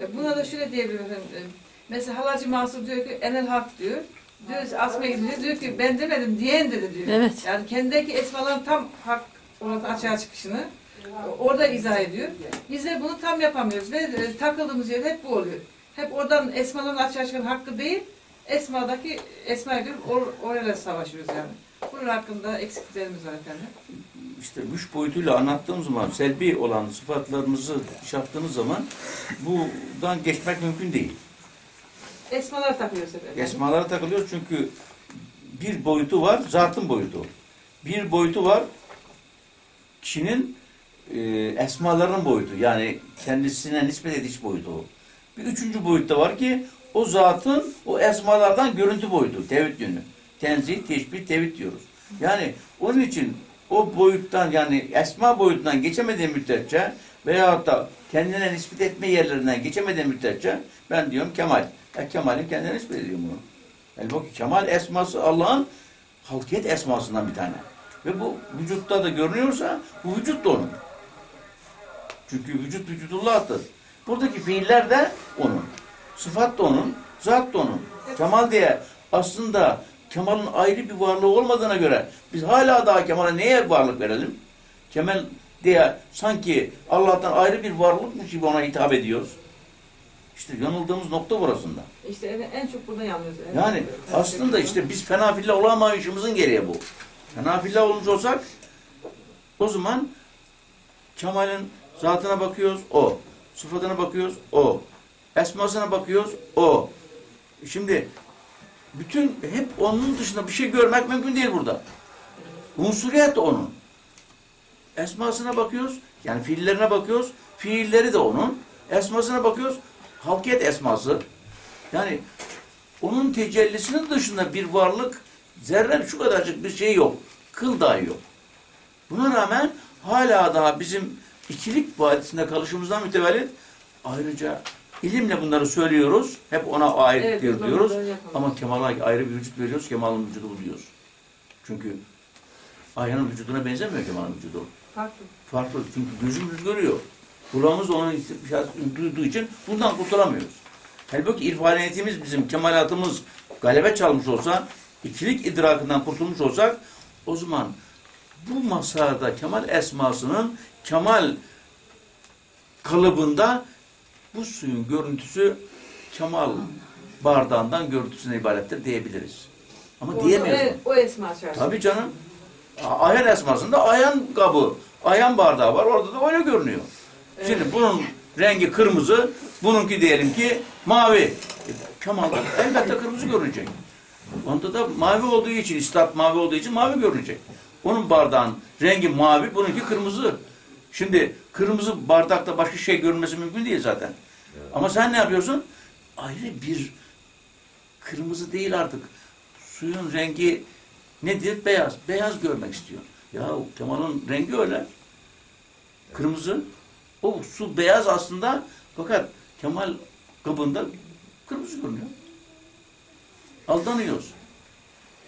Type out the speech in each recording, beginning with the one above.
E, Buna da şöyle diyebilirim e, Mesela halacı Mansur diyor ki enel hak diyor. Diyor asmaya gidince diyor ki ben demedim diyen dedi diyor. Evet. Yani kendindeki esmaların tam hak olarak açığa çıkışını orada izah ediyor. Biz de bunu tam yapamıyoruz ve e, takıldığımız yer hep bu oluyor. Hep oradan esmaların açığa çıkan hakkı değil, esmadaki esmaya göre or, orayla savaşıyoruz yani. Bunun hakkında eksikliklerimiz var efendim. İşte güç boyutuyla anlattığım zaman selbi olan sıfatlarımızı yaptığınız zaman buradan geçmek mümkün değil. Esmalar takıyoruz efendim. Esmalara takılıyoruz çünkü bir boyutu var, zatın boyutu. Bir boyutu var, kişinin e, esmalarının boyutu. Yani kendisine nispet ediş boyutu. Bir üçüncü boyutta var ki o zatın o esmalardan görüntü boyutu, tevhid yönü. Tenzih, teşbih, tevhid diyoruz. Yani onun için o boyuttan yani esma boyutundan geçemediği müddetçe veyahut da kendine nispet etme yerlerinden geçemediği müddetçe ben diyorum kemal. Ya kemalin kendine nispet ediyor bunu. Halbuki kemal esması Allah'ın halkiyet esmasından bir tane. Ve bu vücutta da görünüyorsa bu vücut da onun. Çünkü vücut vücudullah'tır. Buradaki fiiller de onun. Sıfat da onun, zat da onun. Kemal diye aslında Kemal'in ayrı bir varlığı olmadığına göre biz hala daha Kemal'e neye varlık verelim? Kemal diye sanki Allah'tan ayrı bir varlıkmış gibi ona hitap ediyoruz. İşte yanıldığımız nokta burasında. İşte en, en çok burada yanlıyoruz. En Yani çok- aslında işte biz fenafillah olamayışımızın gereği bu. Fenafillah olmuş olsak o zaman Kemal'in zatına bakıyoruz o. Sıfatına bakıyoruz o. Esmasına bakıyoruz o. Şimdi bütün hep onun dışında bir şey görmek mümkün değil burada. Unsuriyet onun. Esmasına bakıyoruz. Yani fiillerine bakıyoruz. Fiilleri de onun. Esmasına bakıyoruz. Halkiyet esması. Yani onun tecellisinin dışında bir varlık zerre şu kadarcık bir şey yok. Kıl dahi yok. Buna rağmen hala daha bizim ikilik vadisinde kalışımızdan mütevellit ayrıca ilimle bunları söylüyoruz. Hep ona aittir Evet, diyoruz. Ama Kemal'a ayrı bir vücut veriyoruz. Kemal'in vücudu bu diyoruz. Çünkü Ayhan'ın vücuduna benzemiyor Kemal'in vücudu. Farklı. Farklı. Çünkü gözümüz görüyor. Kulağımız istihbaratını duyduğu için bundan kurtulamıyoruz. Halbuki irfaniyetimiz bizim, kemalatımız galebe çalmış olsa, ikilik idrakından kurtulmuş olsak, o zaman bu masada kemal esmasının kemal kalıbında bu suyun görüntüsü kemal bardağından görüntüsüne ibarettir diyebiliriz. Ama Orada diyemiyoruz. O, o esma çarşı. Tabii canım. Ayan esmasında ayan kabı, ayan bardağı var. Orada da öyle görünüyor. Şimdi bunun rengi kırmızı, bununki diyelim ki mavi. E, Kemal'da elbette kırmızı görünecek. Onda da mavi olduğu için, istat mavi olduğu için mavi görünecek. Onun bardağın rengi mavi, bununki kırmızı. Şimdi kırmızı bardakta başka şey görünmesi mümkün değil zaten. Ama sen ne yapıyorsun? Ayrı bir kırmızı değil artık. Suyun rengi nedir? Beyaz. Beyaz görmek istiyor. Ya Kemal'in rengi öyle. Kırmızı. O su beyaz aslında fakat Kemal kabında kırmızı görünüyor. Aldanıyoruz.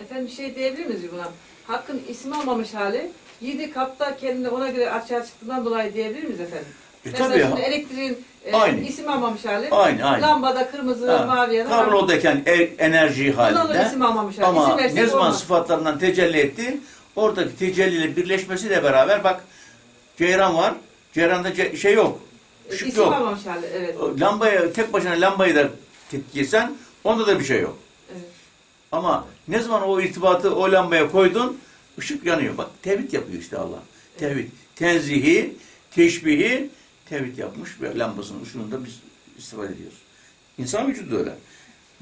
Efendim bir şey diyebilir miyiz buna? Hakkın ismi olmamış hali, yedi kapta kendine ona göre açığa çıktığından dolayı diyebilir miyiz efendim? E Mesela tabii. şimdi elektriğin e, Aynı. isim almamış hali, Aynı aynı. lambada kırmızı, Ha, mavi ya da Kablodayken e- enerji Bundan da halinde isim almamış hali. ama İsim versek ne zaman olmaz. sıfatlarından tecelli etti oradaki tecelliyle birleşmesiyle beraber bak ceyran var. Ceyranda ce- şey yok. E, Işık isim yok. almamış hali, evet. Lambaya tek başına lambayı da tetkilesen onda da bir şey yok. evet. Ama ne zaman o irtibatı o lambaya koydun, ışık yanıyor. Bak tevhid yapıyor işte Allah. Tevhid. Tenzihi, teşbihi tevhid yapmış ve lambasının ışığını da biz istifade ediyoruz. İnsan vücudu öyle.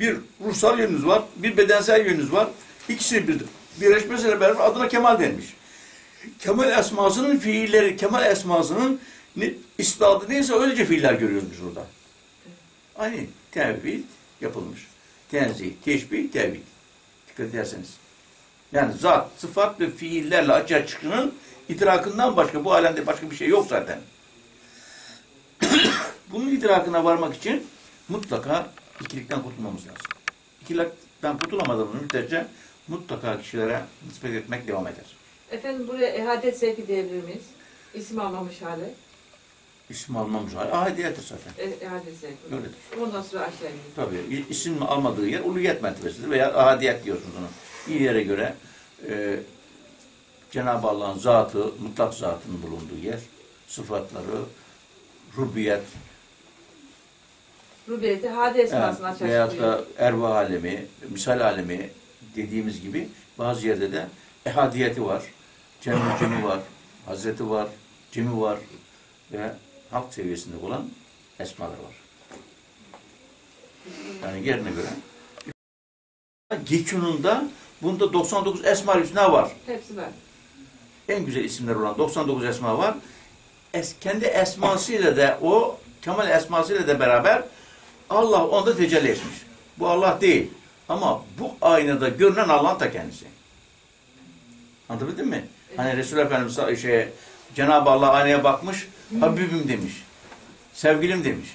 Bir ruhsal yönünüz var, bir bedensel yönünüz var. İkisi bir, birleşmesiyle beraber adına kemal denmiş. Kemal esmasının fiilleri, kemal esmasının ne, istidadı neyse öylece fiiller görüyoruz biz orada. Aynı tevhid yapılmış. Tenzih, teşbih, tevhid. Dikkat ederseniz. Yani zat, sıfat ve fiillerle açığa çıkının idrakından başka bu alemde başka bir şey yok zaten. Bunun idrakına varmak için mutlaka ikilikten kurtulmamız lazım. İkilikten kurtulamadığımız müddetçe mutlaka kişilere nispet etmek devam eder. Efendim buraya ehadet zevki diyebilir miyiz? İsim almamış hali. İsim almamız var. Ahadiyettir zaten. E, hadise. Öyledir. Ondan sonra aşağı iniyor. Tabii isim almadığı yer uluyet mertebesidir veya ahadiyet diyorsunuz onu. İyi yere göre e, Cenab-ı Allah'ın zatı, mutlak zatının bulunduğu yer, sıfatları, rubiyet, Rubiyeti hadi esmasını evet, veyahut da erva alemi, misal alemi dediğimiz gibi bazı yerde de ehadiyeti var, cem'i cemi var, hazreti var, cemi var ve halk seviyesinde olan esmalar var. Yani yerine göre. Geçununda bunda 99 esma hüsna var. Hepsi var. En güzel isimler olan 99 esma var. Es, kendi esmasıyla da o kemal esmasıyla da beraber Allah onda tecelli etmiş. Bu Allah değil. Ama bu aynada görünen Allah'ın ta kendisi. Anlatabildim mi? Hani Resul Efendimiz şey, Cenab-ı Allah aynaya bakmış, Habibim demiş. Sevgilim demiş.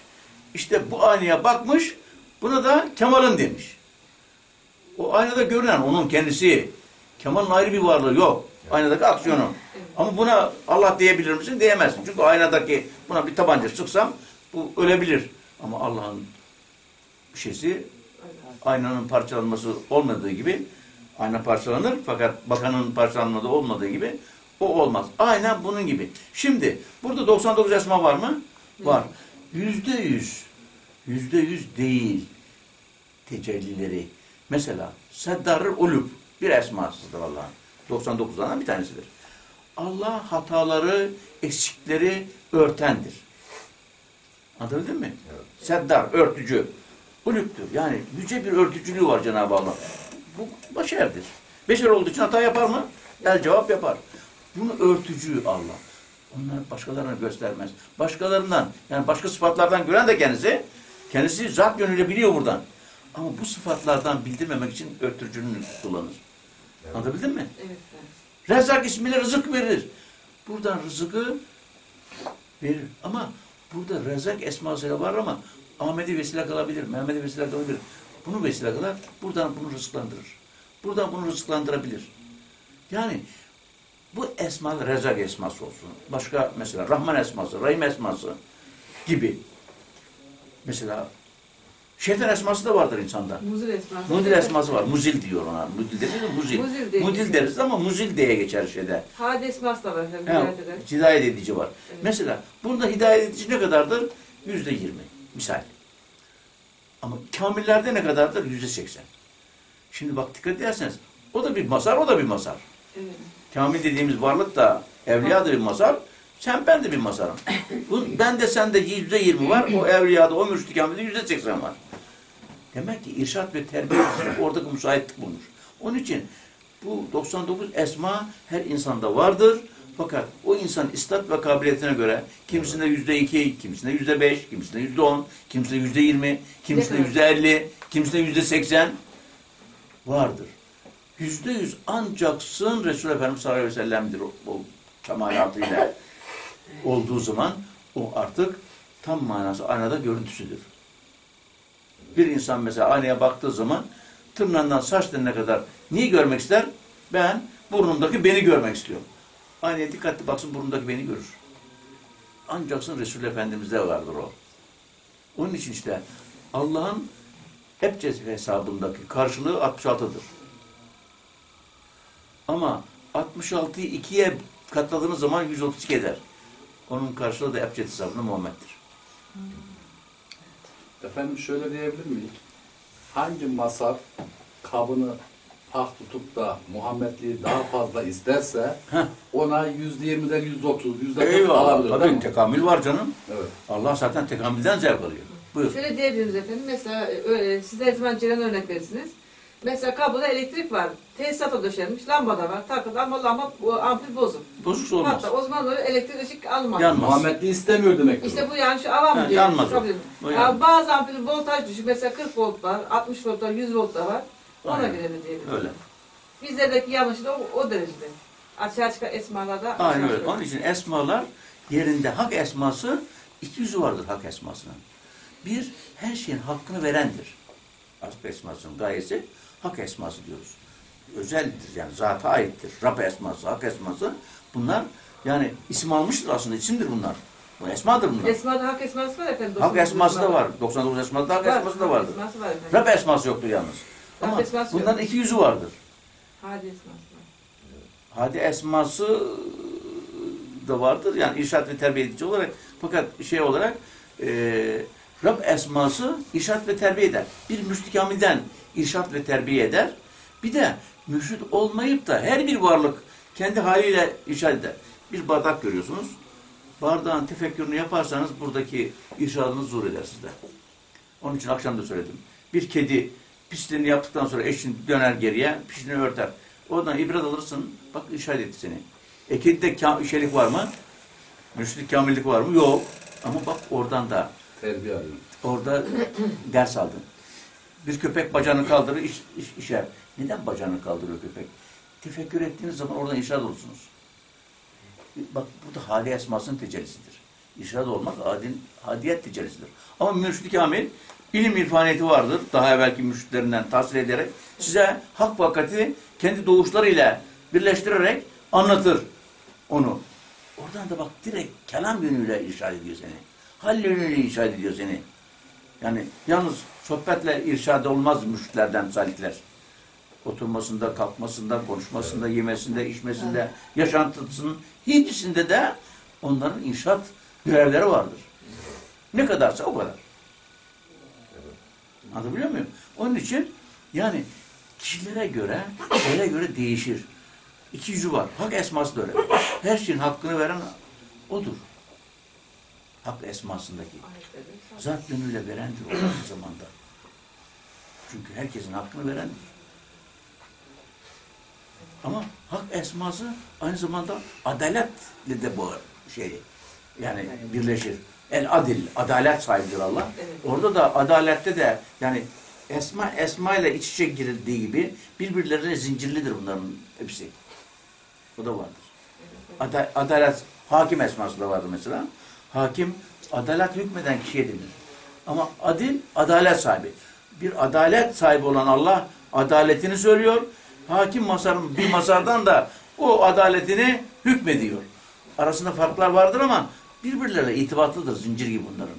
İşte bu aynaya bakmış, buna da Kemal'ın demiş. O aynada görünen onun kendisi. Kemal'ın ayrı bir varlığı yok. Aynadaki aksiyonu. Ama buna Allah diyebilir misin? Diyemezsin. Çünkü aynadaki buna bir tabanca sıksam bu ölebilir. Ama Allah'ın şeysi aynanın parçalanması olmadığı gibi ayna parçalanır fakat bakanın parçalanmadığı olmadığı gibi o olmaz. Aynen bunun gibi. Şimdi burada 99 esma var mı? Var. Yüzde yüz. Yüzde yüz değil tecellileri. Mesela Seddarül Ulub bir esmasıdır Allah'ın. 99'dan bir tanesidir. Allah hataları, eksikleri örtendir. Anlatabildim mi? Evet. Seddar, örtücü. Ulüptür. Yani yüce bir örtücülüğü var Cenab-ı Allah. Bu başarıdır. Beşer olduğu için hata yapar mı? El cevap yapar. Bunu örtücü Allah. Onlar başkalarına göstermez. Başkalarından, yani başka sıfatlardan gören de kendisi, kendisi zat yönüyle biliyor buradan. Ama bu sıfatlardan bildirmemek için örtücülüğünü kullanır. Evet. Anlatabildim mi? Evet. Rezzak ismiyle rızık verir. Buradan rızıkı verir. Ama burada Rezzak esmasıyla var ama Ahmet'i vesile kalabilir, Mehmet'i vesile kalabilir. Bunu vesile kılar, buradan bunu rızıklandırır. Buradan bunu rızıklandırabilir. Yani bu esmalar Rezzak esması olsun. Başka mesela Rahman esması, Rahim esması gibi. Mesela şeytan esması da vardır insanda. Muzil esması. Mudil esması var. Muzil diyor ona. Mudil deriz de muzil. Muzil geçiyor. deriz ama muzil diye geçer şeyde. Hadi esması da var. Hidayet eder. hidayet edici var. Evet. Mesela bunda hidayet edici ne kadardır? Yüzde yirmi. Misal. Ama kamillerde ne kadardır? Yüzde seksen. Şimdi bak dikkat ederseniz o da bir mazhar, o da bir mazhar. Evet. Kamil dediğimiz varlık da evliya da bir mazhar. Sen ben de bir mazharım. Bu, ben de sende yüzde yirmi var. O evliyada, o mürşid kamilde yüzde seksen var. Demek ki irşat ve terbiye oradaki müsaitlik bulmuş. Onun için bu 99 esma her insanda vardır. Fakat o insan istat ve kabiliyetine göre kimisinde yüzde iki, kimisinde yüzde beş, kimisinde yüzde on, kimisinde yüzde yirmi, kimisinde yüzde elli, kimisinde yüzde seksen vardır. Yüzde yüz ancaksın Resul Efendimiz sallallahu aleyhi ve sellem'dir o, o kemalatıyla olduğu zaman o artık tam manası aynada görüntüsüdür. Bir insan mesela aynaya baktığı zaman tırnağından saç teline kadar neyi görmek ister? Ben burnumdaki beni görmek istiyorum. Aynaya dikkatli baksın burnumdaki beni görür. Ancaksın Resul Efendimiz'de vardır o. Onun için işte Allah'ın Ebced hesabındaki karşılığı 66'dır. Ama 66'yı ikiye katladığınız zaman 132 eder. Onun karşılığı da Ebced hesabında Muhammed'dir. Efendim şöyle diyebilir miyim? Hangi masar kabını pak tutup da Muhammedliği daha fazla isterse Heh. ona yüzde yirmiden yüzde otuz, yüzde kırk alabilir. Tabii tekamül var canım. Evet. Allah zaten tekamülden zevk alıyor. Buyur. Şöyle diyebiliriz efendim. Mesela e, size her zaman Ceren örnek verirsiniz. Mesela kabloda elektrik var. Tesisata döşenmiş. Lamba da var. Takıldı ama lamba bu ampul bozuk. Bozuksa olmaz. Hatta o zaman da elektrik ışık almaz. Yanmaz. Muhammedliği istemiyor demek. İşte bu yani şu avam Ha, diyor. yanmaz o. Ya yanmaz. bazı ampulün voltaj düşük. Mesela 40 volt var, 60 volt var, 100 volt da var. Ona Aynen. göre de diyelim. Öyle. Bizlerdeki yanlışı da o, o derecede. Açığa çıkan esmalarda Aynen öyle. Onun için esmalar yerinde hak esması iki yüzü vardır hak esmasının. Bir, her şeyin hakkını verendir. Hak esmasının gayesi hak esması diyoruz. Özeldir yani zata aittir. Rab esması, hak esması bunlar yani isim almıştır aslında isimdir bunlar. Bu esmadır bunlar. Esma'da hak esması var efendim. Hak 99 esması da var. 99 esması da hak esması da vardır. esması var efendim. Rab esması yoktur yalnız. Rab Ama esması yok. iki yüzü vardır. Hadi esması var. Hadi esması da vardır. Yani irşat ve terbiye edici olarak fakat şey olarak e, Rab esması irşat ve terbiye eder. Bir müşrik kamilden irşat ve terbiye eder. Bir de mürşit olmayıp da her bir varlık kendi haliyle irşat eder. Bir bardak görüyorsunuz. Bardağın tefekkürünü yaparsanız buradaki irşadınız zuhur eder sizde. Onun için akşam da söyledim. Bir kedi pisliğini yaptıktan sonra eşin döner geriye, pisliğini örter. Oradan ibret alırsın, bak irşad etti seni. E kedide şeylik var mı? Müşrik kamillik var mı? Yok. Ama bak oradan da, Terbiye alıyorum. orada ders aldın. Bir köpek bacağını kaldırır, iş, iş, işer. Neden bacağını kaldırıyor köpek? Tefekkür ettiğiniz zaman oradan irşad olursunuz. Bak bu da hali esmasının tecellisidir. İrşad olmak adin, hadiyet tecellisidir. Ama mürşid kamil ilim irfaniyeti vardır. Daha evvelki mürşidlerinden tahsil ederek size hak vakati kendi doğuşlarıyla birleştirerek anlatır onu. Oradan da bak direkt kelam yönüyle irşad ediyor seni. Hal yönüyle irşad ediyor seni. Yani yalnız sohbetle irşad olmaz mürşitlerden salikler. Oturmasında, kalkmasında, konuşmasında, yemesinde, içmesinde, yaşantısının hiçbirinde de onların inşaat görevleri vardır. Ne kadarsa o kadar. Anlatabiliyor muyum? Onun için yani kişilere göre, yere göre değişir. İki yüzü var. Hak esması da öyle. Her şeyin hakkını veren odur. Hak esmasındaki. Zat yönüyle verendir o zamanda. Çünkü herkesin hakkını verendir. Ama hak esması aynı zamanda adaletle de bu şey yani birleşir. El adil, adalet sahibidir Allah. Orada da adalette de yani esma esma ile iç içe girildiği gibi birbirlerine zincirlidir bunların hepsi. O da vardır. Ada- adalet, hakim esması da vardır mesela. Hakim, adalet hükmeden kişiye denir. Ama adil, adalet sahibi. Bir adalet sahibi olan Allah adaletini söylüyor. Hakim masarın bir masardan da o adaletini hükmediyor. Arasında farklar vardır ama birbirleriyle itibatlıdır. Zincir gibi bunların.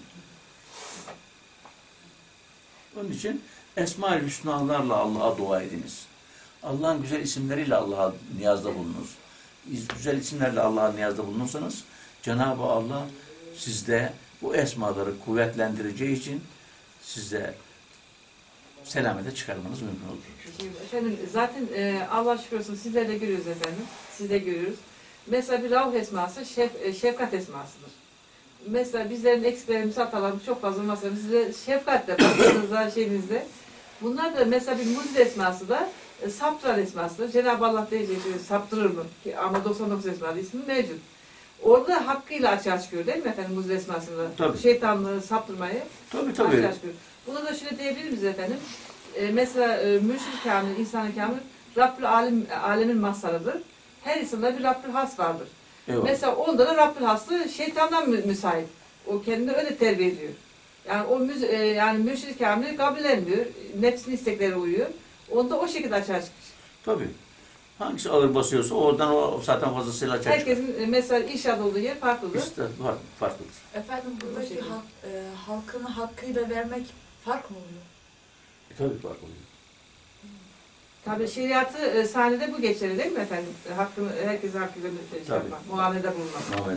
Onun için Esma-ül Hüsnalarla Allah'a dua ediniz. Allah'ın güzel isimleriyle Allah'a niyazda bulunuz. Güzel isimlerle Allah'a niyazda bulunursanız Cenab-ı Allah sizde bu esmaları kuvvetlendireceği için sizde selamete çıkarmanız mümkün olur. Efendim zaten e, Allah şükür olsun sizler de görüyoruz efendim. Siz de görüyoruz. Mesela bir Rauf esması şef, e, şefkat esmasıdır. Mesela bizlerin eksiklerimiz, hatalarımız çok fazla mesela bizde şefkatle baktığınızda şeyinizde. Bunlar da mesela bir muzil esması da e, saptıran esmasıdır. Cenab-ı Allah diyecek e, saptırır mı? Ki, ama 99 esması ismi mevcut. Orada hakkıyla açığa çıkıyor değil mi efendim muzil esmasında? Tabii. Şeytanlığı saptırmayı Tabii Tabii. tabii. Buna da şöyle diyebilir miyiz efendim? Ee, mesela e, mürşid kamil, insan kamil Rabbül Alem, alemin mazharıdır. Her insanda bir Rabbül Has vardır. Eyvallah. Mesela onda da Rabbül Has'ı şeytandan mü- müsait. O kendini öyle terbiye ediyor. Yani o müz, e, yani mürşid kamil kabullenmiyor. Nefsin istekleri uyuyor. Onda o şekilde açığa çıkmış. Tabii. Hangisi ağır basıyorsa oradan o zaten fazlasıyla çıkar. Herkesin e, mesela inşaat olduğu yer farklıdır. İşte var, farklıdır. Efendim buradaki şekilde. halk, e, halkını hakkıyla vermek fark mı oluyor? E, tabii fark oluyor. Tabii şeriatı e, sahnede bu geçerli değil mi efendim? Hakkını, herkese hakkıyla şey Tabii. yapmak, muamelede bulunmak. Muhammed